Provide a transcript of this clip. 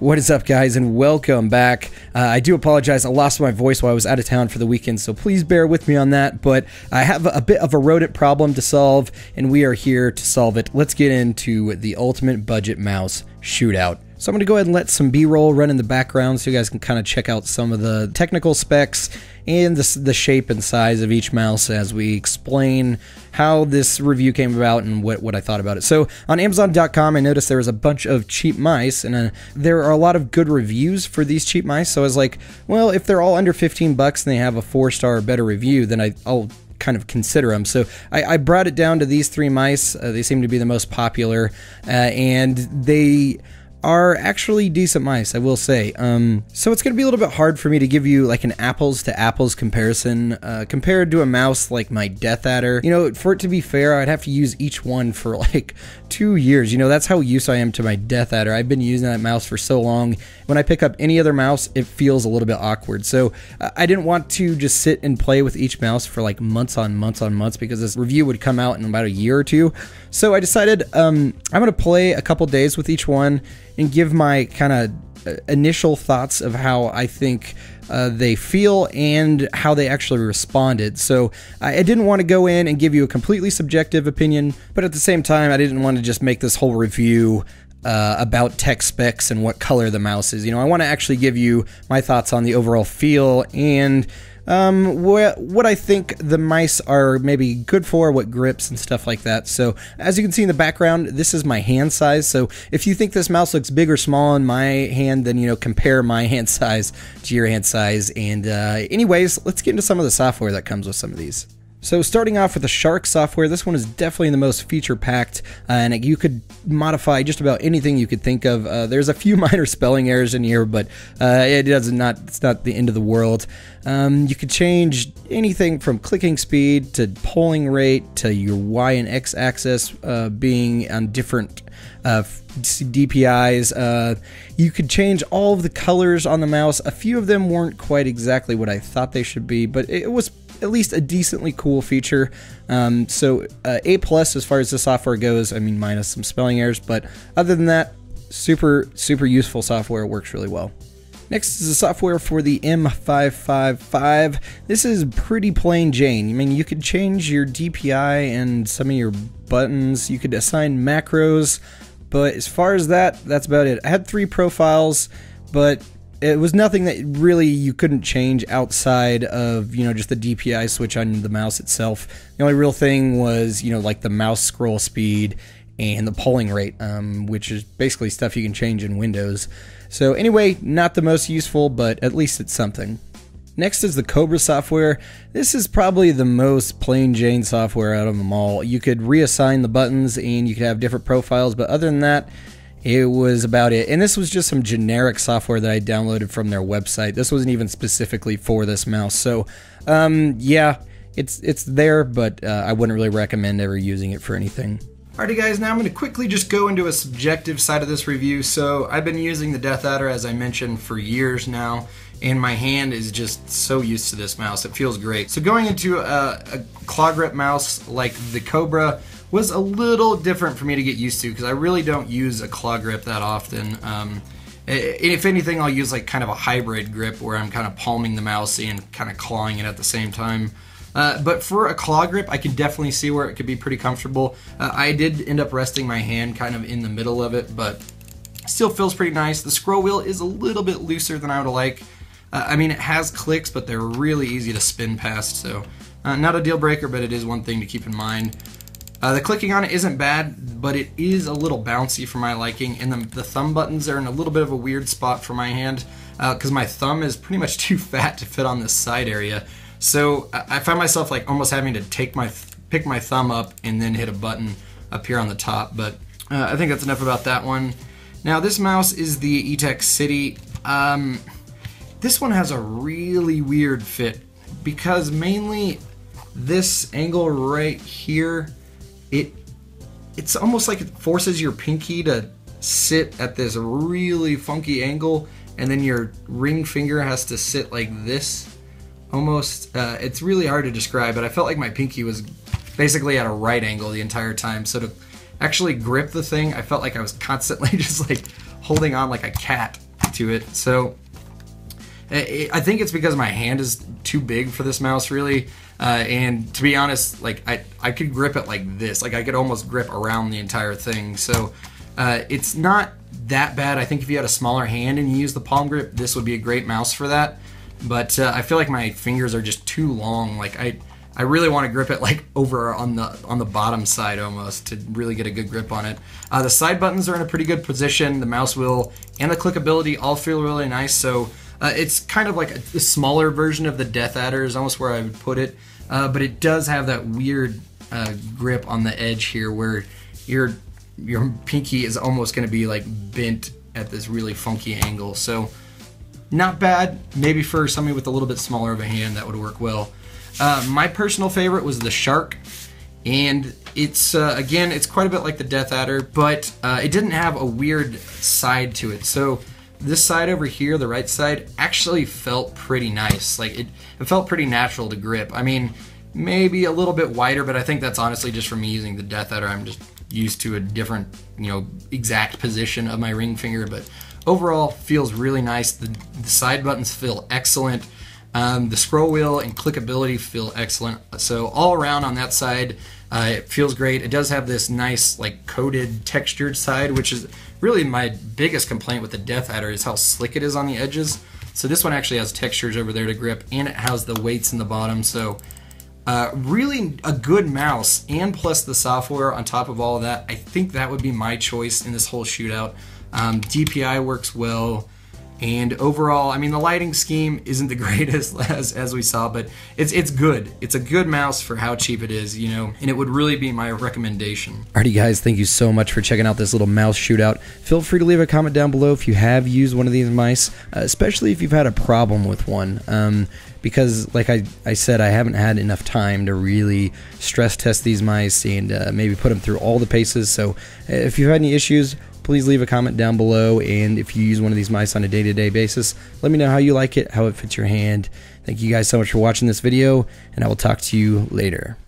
What is up, guys, and welcome back. Uh, I do apologize. I lost my voice while I was out of town for the weekend, so please bear with me on that. But I have a bit of a rodent problem to solve, and we are here to solve it. Let's get into the ultimate budget mouse shootout. So I'm going to go ahead and let some B-roll run in the background so you guys can kind of check out some of the technical specs and the, the shape and size of each mouse as we explain how this review came about and what, what I thought about it. So on Amazon.com, I noticed there was a bunch of cheap mice, and uh, there are a lot of good reviews for these cheap mice. So I was like, well, if they're all under 15 bucks and they have a four star or better review, then I, I'll kind of consider them. So I, I, brought it down to these three mice. Uh, they seem to be the most popular, uh, and they are actually decent mice, I will say. Um, so it's going to be a little bit hard for me to give you like an apples to apples comparison uh, compared to a mouse like my DeathAdder. You know, for it to be fair, I'd have to use each one for like two years. You know, that's how used I am to my DeathAdder. I've been using that mouse for so long. When I pick up any other mouse, it feels a little bit awkward. So I didn't want to just sit and play with each mouse for like months on months on months because this review would come out in about a year or two. So I decided um, I'm going to play a couple days with each one and give my kind of uh, initial thoughts of how I think uh, they feel and how they actually responded. So I, didn't want to go in and give you a completely subjective opinion, but at the same time, I didn't want to just make this whole review uh, about tech specs and what color the mouse is. You know, I want to actually give you my thoughts on the overall feel and um, wh- what I think the mice are maybe good for, what grips and stuff like that. So as you can see in the background, this is my hand size. So if you think this mouse looks big or small in my hand, then you know compare my hand size to your hand size. And uh, anyways, let's get into some of the software that comes with some of these. So starting off with the Sharkk software, this one is definitely the most feature-packed, uh, and you could modify just about anything you could think of. Uh, there's a few minor spelling errors in here, but uh, it does not. It's not the end of the world. Um, you could change anything from clicking speed to polling rate to your Y and X axis uh, being on different uh, DPIs. Uh, you could change all of the colors on the mouse. A few of them weren't quite exactly what I thought they should be, but it was at least a decently cool feature. Um, so uh, A plus as far as the software goes. I mean, minus some spelling errors, but other than that, super super useful software. Works really well. Next is the software for the M555. This is pretty plain Jane. I mean, you could change your DPI and some of your buttons. You could assign macros, but as far as that, that's about it. I had three profiles, but it was nothing that really you couldn't change outside of you know just the DPI switch on the mouse itself. The only real thing was you know like the mouse scroll speed and the polling rate, um, which is basically stuff you can change in Windows. So anyway, not the most useful, but at least it's something. Next is the Cobra software. This is probably the most plain Jane software out of them all. You could reassign the buttons and you could have different profiles, but other than that, it was about it. And this was just some generic software that I downloaded from their website. This wasn't even specifically for this mouse. So, um, yeah, it's it's there, but uh, I wouldn't really recommend ever using it for anything. Alrighty guys, now I'm going to quickly just go into a subjective side of this review. So I've been using the DeathAdder, as I mentioned, for years now, and my hand is just so used to this mouse. It feels great. So going into a, a claw grip mouse like the Cobra, was a little different for me to get used to because I really don't use a claw grip that often. Um, if anything, I'll use like kind of a hybrid grip where I'm kind of palming the mouse and kind of clawing it at the same time. Uh, but for a claw grip, I can definitely see where it could be pretty comfortable. Uh, I did end up resting my hand kind of in the middle of it, but still feels pretty nice. The scroll wheel is a little bit looser than I would like. Uh, I mean, it has clicks, but they're really easy to spin past, so uh, not a deal breaker, but it is one thing to keep in mind. Uh, the clicking on it isn't bad, but it is a little bouncy for my liking, and the, the thumb buttons are in a little bit of a weird spot for my hand because uh, my thumb is pretty much too fat to fit on this side area. So I, I find myself like almost having to take my pick my thumb up and then hit a button up here on the top. But uh, I think that's enough about that one. Now this mouse is the Etekcity. Um, this one has a really weird fit because mainly this angle right here it it's almost like it forces your pinky to sit at this really funky angle and then your ring finger has to sit like this almost uh, it's really hard to describe but i felt like my pinky was basically at a right angle the entire time so to actually grip the thing i felt like i was constantly just like holding on like a cat to it. So I think it's because my hand is too big for this mouse, really. Uh, and to be honest, like I, I could grip it like this. Like I could almost grip around the entire thing. So uh, it's not that bad. I think if you had a smaller hand and you use the palm grip, this would be a great mouse for that. But uh, I feel like my fingers are just too long. Like I, I really want to grip it like over on the on the bottom side almost to really get a good grip on it. Uh, the side buttons are in a pretty good position. The mouse wheel and the clickability all feel really nice. So uh, it's kind of like a, a, smaller version of the DeathAdder is almost where I would put it. Uh, but it does have that weird uh, grip on the edge here where your your pinky is almost going to be like bent at this really funky angle. So not bad. Maybe for somebody with a little bit smaller of a hand that would work well. Uh, my personal favorite was the Sharkk, and it's uh, again it's quite a bit like the DeathAdder, but uh, it didn't have a weird side to it. So this side over here, the right side, actually felt pretty nice. Like it, it felt pretty natural to grip. I mean, maybe a little bit wider, but I think that's honestly just from me using the DeathAdder. I'm just used to a different, you know, exact position of my ring finger, but overall feels really nice. The, the side buttons feel excellent. Um, the scroll wheel and clickability feel excellent. So all around on that side, uh, it feels great. It does have this nice like coated textured side, which is really my biggest complaint with the DeathAdder is how slick it is on the edges. So this one actually has textures over there to grip, and it has the weights in the bottom. So uh, really a good mouse, and plus the software on top of all of that. I think that would be my choice in this whole shootout. Um, DPI works well. And overall, I mean, the lighting scheme isn't the greatest as, as we saw, but it's it's good. It's a good mouse for how cheap it is, you know, and it would really be my recommendation. Alrighty, guys, thank you so much for checking out this little mouse shootout. Feel free to leave a comment down below if you have used one of these mice, uh, especially if you've had a problem with one. Um, because, like I, I said, I haven't had enough time to really stress test these mice and uh, maybe put them through all the paces. So, if you've had any issues, please leave a comment down below. And if you use one of these mice on a day to day basis, let me know how you like it, how it fits your hand. Thank you guys so much for watching this video, and I will talk to you later.